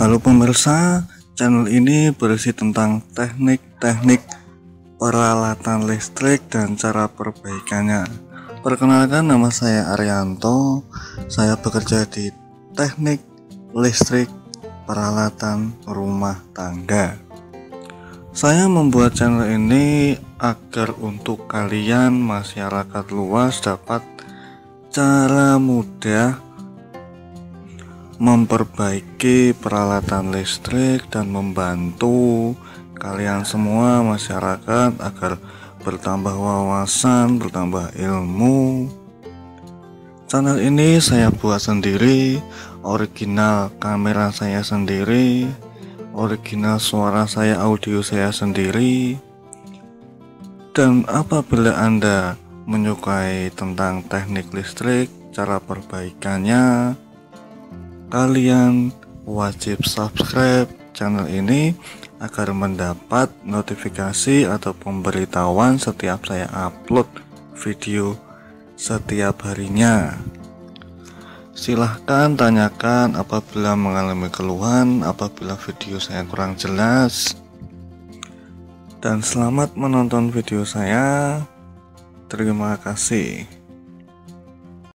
pemirsa, channel ini berisi tentang teknik-teknik peralatan listrik dan cara perbaikannya. Perkenalkan nama saya Arianto, saya bekerja di teknik listrik peralatan rumah tangga. Saya membuat channel ini agar untuk kalian masyarakat luas dapat cara mudah memperbaiki peralatan listrik dan membantu kalian semua masyarakat agar bertambah wawasan, bertambah ilmu. Channel ini saya buat sendiri, original kamera saya sendiri, original suara saya, audio saya sendiri. Dan apabila Anda menyukai tentang teknik listrik, cara perbaikannya, kalian wajib subscribe channel ini agar mendapat notifikasi atau pemberitahuan setiap saya upload video setiap harinya. Silahkan tanyakan apabila mengalami keluhan, apabila video saya kurang jelas. Dan selamat menonton video saya. Terima kasih.